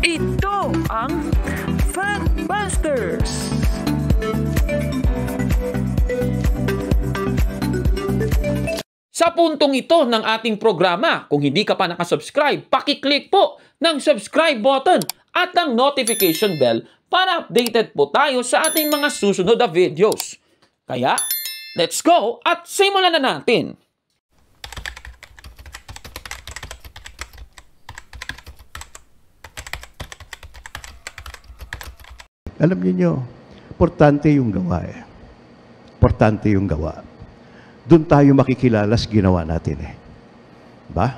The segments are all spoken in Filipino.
Ito ang Fatbusters! Sa puntong ito ng ating programa, kung hindi ka pa nakasubscribe, pakiclick po ng subscribe button at ang notification bell para updated po tayo sa ating mga susunod na videos. Kaya, let's go at simulan na natin! Alam niyo, importante yung gawa eh. Importante yung gawa. Doon tayo makikilala sa ginawa natin eh. Ba?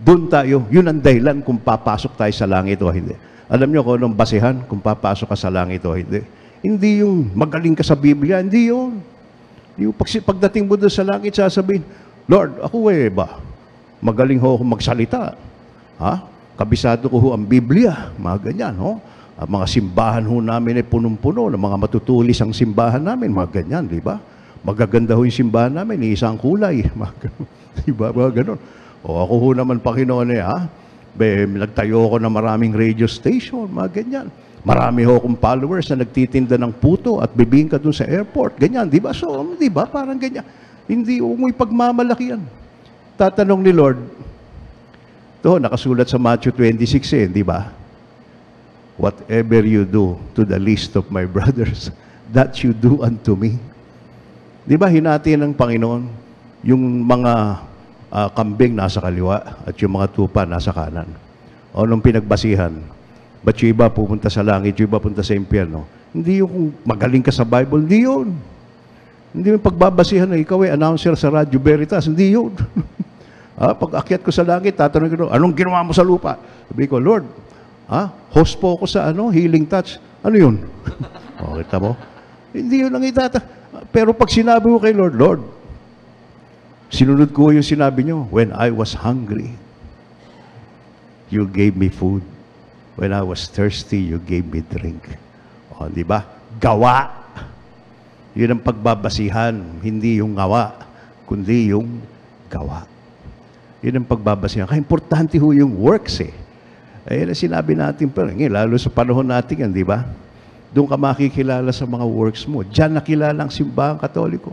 Doon tayo, yun ang dahilan kung papasok tayo sa langit o hindi. Alam niyo kung anong basehan kung papasok ka sa langit o hindi. Hindi yung magaling ka sa Biblia, hindi yun. Yung pag, pagdating mo doon sa langit, sasabihin, Lord, ako eh ba? Magaling ho ako magsalita. Ha? Kabisado ko ho ang Biblia. Mga ganyan, ho? Ang mga simbahan ho namin ay punong-puno ng mga matutulis ang simbahan namin, mga ganyan, di ba? Magaganda ho yung simbahan namin, isang kulay, mga. Di ba? Mga ganun. O ako ho naman, Panginoon eh, ha? Be, nagtayo ako ng maraming radio station, mga ganyan. Marami ho akong followers na nagtitinda ng puto at bibingka doon sa airport. Ganyan, di ba? So, di ba? Parang ganyan. Hindi mo ipagmamalaki yan. Tatanong ni Lord, to nakasulat sa Matthew 26 eh, di ba? Whatever you do to the least of my brothers, that you do unto me. Di ba hinati ng Panginoon yung mga uh, kambing nasa kaliwa at yung mga tupa nasa kanan? O nung pinagbasihan, ba't yung iba pupunta sa langit, yung iba pupunta sa impyerno? Hindi yung magaling ka sa Bible, hindi yun. Hindi yung pagbabasihan na ikaw ay announcer sa Radio Veritas, hindi yun. ah, pag akyat ko sa langit, tatanungin ko, anong ginawa mo sa lupa? Sabi ko, Lord, Ha? Host po ako sa ano, healing touch. Ano yun? o, kita mo? Hindi yun ang itata. Pero pag sinabi mo kay Lord, Lord, sinunod ko yung sinabi nyo, when I was hungry, you gave me food. When I was thirsty, you gave me drink. O, di ba? Gawa. Yun ang pagbabasihan, hindi yung gawa, kundi yung gawa. Yun ang pagbabasihan. Kaya importante ho yung works eh. Ang sinabi natin pa rin. Lalo sa panahon natin yan, di ba? Doon ka makikilala sa mga works mo. Diyan nakilala ang simbahang katoliko.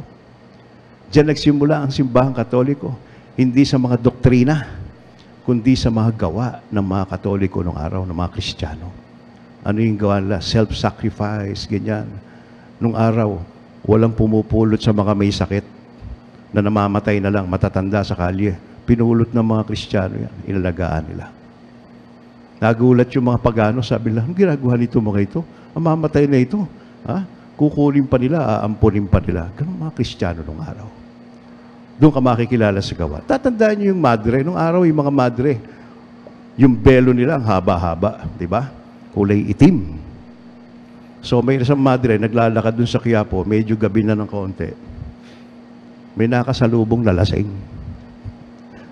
Diyan nagsimula ang simbahang katoliko. Hindi sa mga doktrina, kundi sa mga gawa ng mga katoliko noong araw, ng mga kristyano. Ano yung gawa nila? Self-sacrifice, ganyan. Nung araw, walang pumupulot sa mga may sakit na namamatay na lang, matatanda sa kalye. Pinulot ng mga kristyano yan. Inalagaan nila. Nagulat yung mga pagano, sabi nila, anong ginagawa nito mga ito? Ang mamatay na ito. Ha? Kukunin pa nila, aampunin pa nila. Ganun mga Kristiyano nung araw. Doon ka makikilala sa gawa. Tatandaan niyo yung madre. Nung araw, yung mga madre, yung belo nila, ang haba-haba. Di ba? Kulay itim. So, may isang madre, naglalakad dun sa Quiapo, medyo gabi na ng kaunti. May nakasalubong na lasing.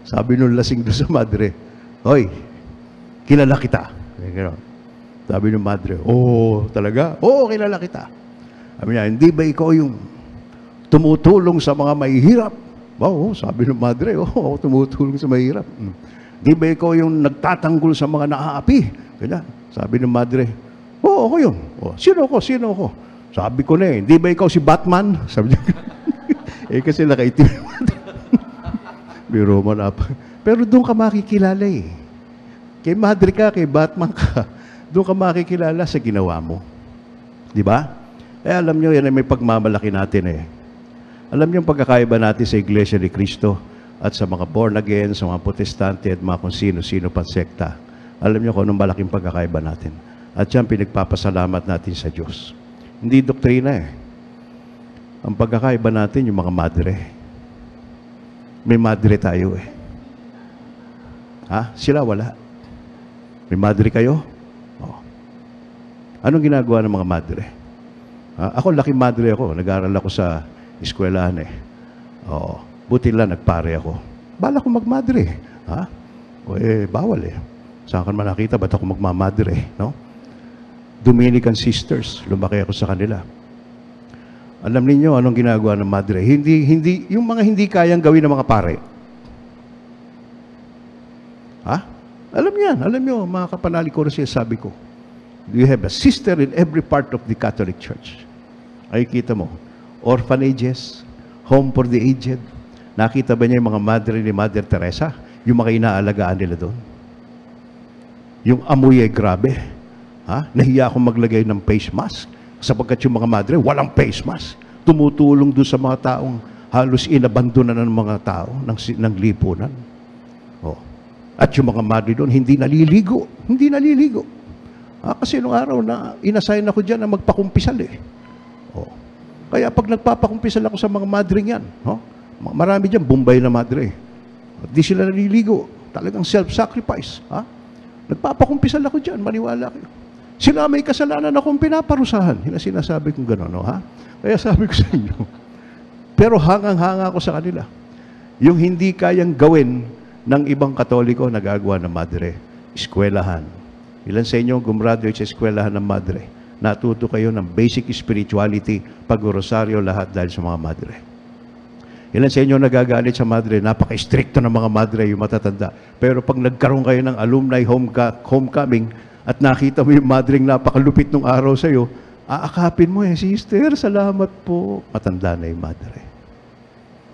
Sabi nung lasing doon sa madre, Hoy, kilala kita. Sabi ng madre, oo, oh, talaga? Oo, oh, kilala kita. Sabi niya, hindi ba ikaw yung tumutulong sa mga mahihirap? Oo, oh, sabi ng madre, oo, oh, tumutulong sa mahihirap. Hmm. Di ba ikaw yung nagtatanggol sa mga naaapi? Kaya, sabi ng madre, oo, oh, ako yun. Oh, sino ako? Sino ako? Sabi ko na eh, di ba ikaw si Batman? Sabi niya, eh kasi nakaitim. Biro mo na pa. Pero doon ka makikilala eh. Kay madre ka, kay Batman ka. Doon ka makikilala sa ginawa mo. Di ba? Eh alam nyo, yan ay may pagmamalaki natin eh. Alam nyo pagkakaiba natin sa Iglesia ni Cristo at sa mga born again, sa mga protestante at mga kung sino-sino pang sekta. Alam nyo kung anong malaking pagkakaiba natin. At yan pinagpapasalamat natin sa Diyos. Hindi doktrina eh. Ang pagkakaiba natin yung mga madre. May madre tayo eh. Ha? Sila wala. May madre kayo? Oh. Anong ginagawa ng mga madre? Uh, ako, laki madre ako. Nag-aaral ako sa eskwelahan eh. Oo. Buti lang, nagpare ako. Bala ko magmadre. Ha? O eh, bawal eh. Saan ka naman nakita? Ba't ako magmamadre? No? Dominican sisters. Lumaki ako sa kanila. Alam niyo anong ginagawa ng madre? Hindi, hindi, yung mga hindi kayang gawin ng mga pare. Ha? Alam yan, alam nyo, mga kapanali ko rin sabi ko. You have a sister in every part of the Catholic Church. Ay, kita mo, orphanages, home for the aged. Nakita ba niya yung mga madre ni Mother Teresa? Yung mga inaalagaan nila doon? Yung amoy ay grabe. Ha? Nahiya akong maglagay ng face mask sapagkat yung mga madre, walang face mask. Tumutulong doon sa mga taong halos inabandonan ng mga tao ng, ng lipunan. Oh. At yung mga madre doon, hindi naliligo. Hindi naliligo. Ah, kasi nung araw na inassign ako dyan na magpakumpisal eh. Oh. Kaya pag nagpapakumpisal ako sa mga madre yan, oh, marami dyan, Bombay na madre. At di sila naliligo. Talagang self-sacrifice. Ha? Nagpapakumpisal ako dyan, maniwala kayo. Sila may kasalanan akong pinaparusahan. Ang sinasabi kong gano'n, no, ha? Kaya sabi ko sa inyo, pero hangang-hanga ako sa kanila. Yung hindi kayang gawin ng ibang katoliko, nagagawa ng madre. Eskwelahan. Ilan sa inyo gumraduate sa eskwelahan ng madre? Natuto kayo ng basic spirituality, pag-rosaryo, lahat dahil sa mga madre. Ilan sa inyo nagagalit sa madre? Napaka-stricto ng mga madre, yung matatanda. Pero pag nagkaroon kayo ng alumni homecoming, at nakita mo yung madring napakalupit nung araw sa'yo, aakapin mo eh, sister, salamat po. Matanda na yung madre.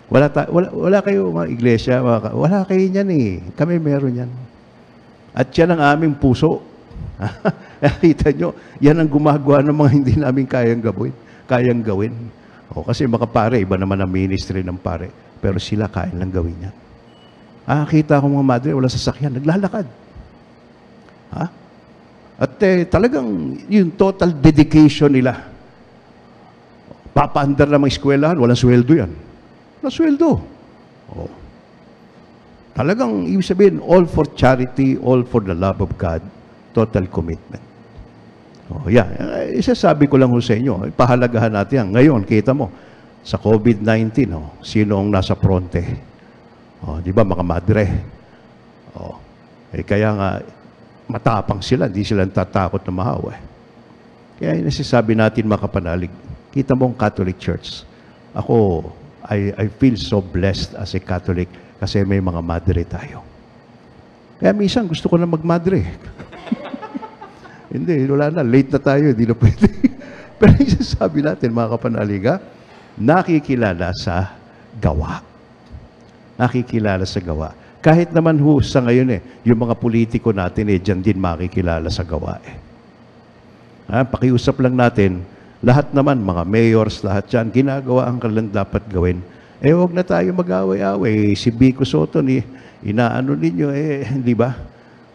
Wala, ta- wala, wala kayo mga iglesia, mga, wala kayo niyan eh. Kami meron yan. At yan ang aming puso. Nakita nyo, yan ang gumagawa ng mga hindi namin kayang gawin. Kayang gawin. O, kasi mga pare, iba naman ang ministry ng pare. Pero sila kaya lang gawin yan. Ah, kita ko mga madre, wala sasakyan, naglalakad. Ha? At eh, talagang yung total dedication nila. Papaandar na mga eskwelahan, walang sweldo yan. Walang sweldo. Oh. Talagang, ibig sabihin, all for charity, all for the love of God, total commitment. Oh, yeah. Isasabi ko lang sa inyo, pahalagahan natin yan. Ngayon, kita mo, sa COVID-19, oh, sino ang nasa fronte? Oh, di ba, mga madre? Oh, eh, kaya nga, matapang sila, hindi sila tatakot na mahawa. Kaya yung nasasabi natin mga kapanalig, kita mo ang Catholic Church. Ako, I, I feel so blessed as a Catholic kasi may mga madre tayo. Kaya minsan gusto ko na magmadre. hindi, wala na. Late na tayo, hindi na pwede. Pero yung sabi natin, mga kapanaliga, nakikilala sa gawa. Nakikilala sa gawa. Kahit naman ho sa ngayon eh, yung mga politiko natin eh, dyan din makikilala sa gawa eh. Ha, pakiusap lang natin, lahat naman, mga mayors, lahat dyan, ginagawa ang kanilang dapat gawin. Eh, huwag na tayo mag-away-away. Si Bico Soto, ni, inaano ninyo, eh, di ba?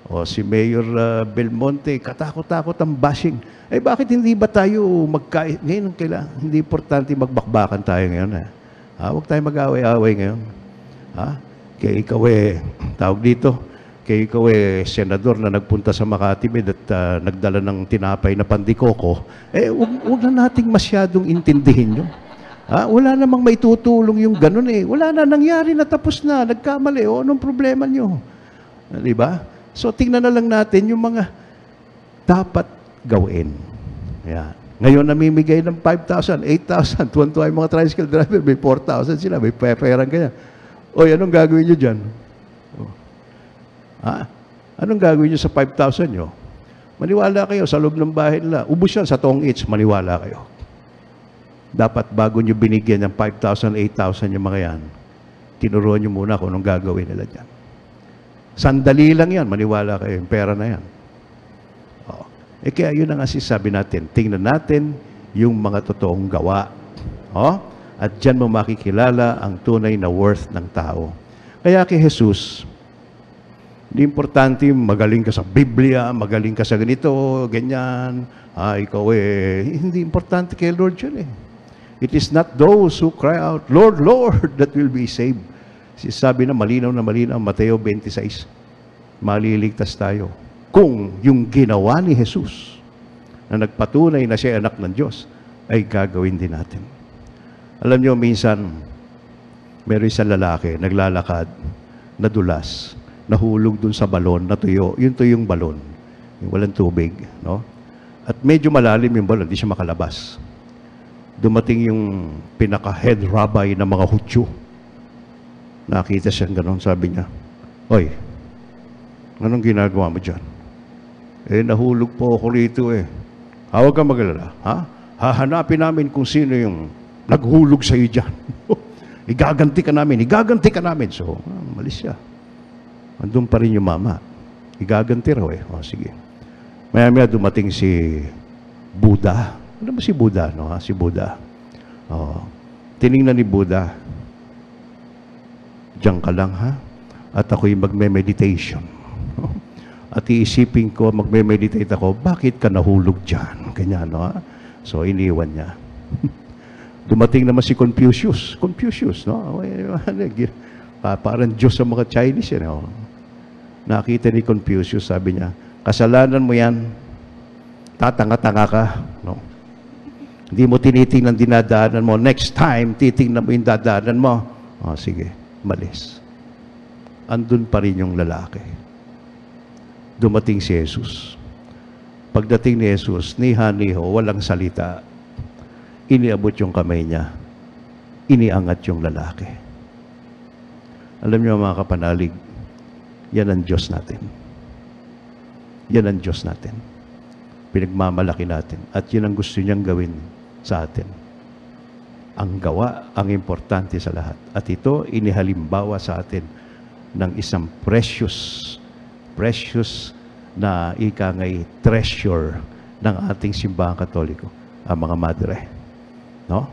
O si Mayor uh, Belmonte, katakot-takot ang bashing. Eh, bakit hindi ba tayo magka... Ngayon, kailangan, hindi importante magbakbakan tayo ngayon. Eh. Ha? Huwag tayo mag-away-away ngayon. Ha? Kaya ikaw eh, tawag dito, kaya ikaw eh, senador na nagpunta sa Makati Med at uh, nagdala ng tinapay na pandikoko, eh, wag, wag na nating masyadong intindihin nyo. Ha? Wala namang may tutulong yung ganun eh. Wala na, nangyari na, tapos na, nagkamali. O, anong problema nyo? Di ba? So, tingnan na lang natin yung mga dapat gawin. Yan. Ngayon, namimigay ng 5,000, 8,000. Tuwan-tuwa yung mga tricycle driver, may 4,000 sila, may peperang kanya. Oy, anong gagawin nyo dyan? Ha? Anong gagawin nyo sa 5,000 nyo? Maniwala kayo sa loob ng bahay nila. Ubus yan sa tong each, maniwala kayo. Dapat bago nyo binigyan ng 5,000, 8,000 yung mga yan, tinuruan nyo muna kung anong gagawin nila dyan. Sandali lang yan, maniwala kayo, yung pera na yan. Oh. Eh kaya yun ang sabi natin, tingnan natin yung mga totoong gawa. Oh? At dyan mo makikilala ang tunay na worth ng tao. Kaya kay Jesus, hindi importante magaling ka sa Biblia, magaling ka sa ganito, ganyan. Ah, ikaw eh, hindi importante kay Lord yun eh. It is not those who cry out, Lord, Lord, that will be saved. Sabi na malinaw na malinaw, Mateo 26, maliligtas tayo. Kung yung ginawa ni Jesus na nagpatunay na siya anak ng Diyos, ay gagawin din natin. Alam niyo, minsan, meron isang lalaki, naglalakad, nadulas, nahulog dun sa balon, natuyo. Yun to yung balon. Yung walang tubig. No? At medyo malalim yung balon, hindi siya makalabas. Dumating yung pinaka-head rabbi ng mga Hutyo. Nakita siya gano'n, sabi niya, Oy, Anong ginagawa mo dyan? Eh, nahulog po ako rito eh. Hawag ka magalala, ha? Hahanapin namin kung sino yung naghulog sa iyo dyan. igaganti ka namin, igaganti ka namin. So, ah, malis siya. Andun pa rin yung mama. Igaganti raw eh. O, sige. Maya-maya dumating si Buddha. Ano ba si Buddha, no? Ha? Si Buddha. O, tiningnan ni Buddha, Diyan ka lang, ha? At ako'y magme-meditation. At iisipin ko, magme-meditate ako, bakit ka nahulog dyan? Ganyan, no? Ha? So, iniwan niya. Dumating naman si Confucius. Confucius, no? Pa- Parang Diyos sa mga Chinese, eh, no? Nakita ni Confucius, sabi niya, kasalanan mo yan, tatanga-tanga ka, no? Hindi mo tinitingnan dinadaanan mo. Next time, titingnan mo yung dadaanan mo. O, sige, malis. Andun pa rin yung lalaki. Dumating si Jesus. Pagdating ni Jesus, niha-niho, walang salita. Iniabot yung kamay niya. Iniangat yung lalaki. Alam niyo mga kapanalig, yan ang Diyos natin. Yan ang Diyos natin. Pinagmamalaki natin. At yun ang gusto niyang gawin sa atin. Ang gawa, ang importante sa lahat. At ito, inihalimbawa sa atin ng isang precious, precious na ika ngay treasure ng ating simbahan katoliko, ang mga madre. No?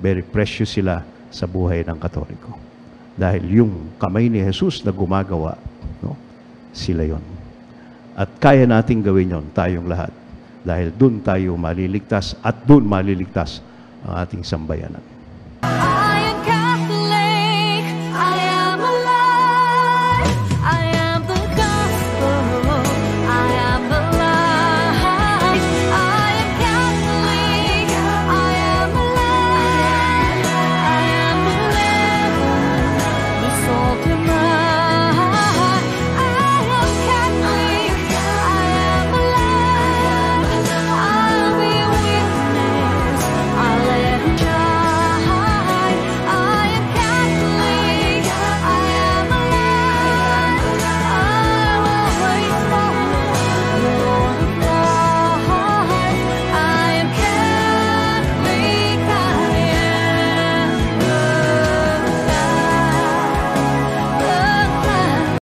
Very precious sila sa buhay ng katoliko. Dahil yung kamay ni Jesus na gumagawa, no? sila yon. At kaya nating gawin yon tayong lahat. Dahil doon tayo maliligtas at doon maliligtas ang ating sambayanan.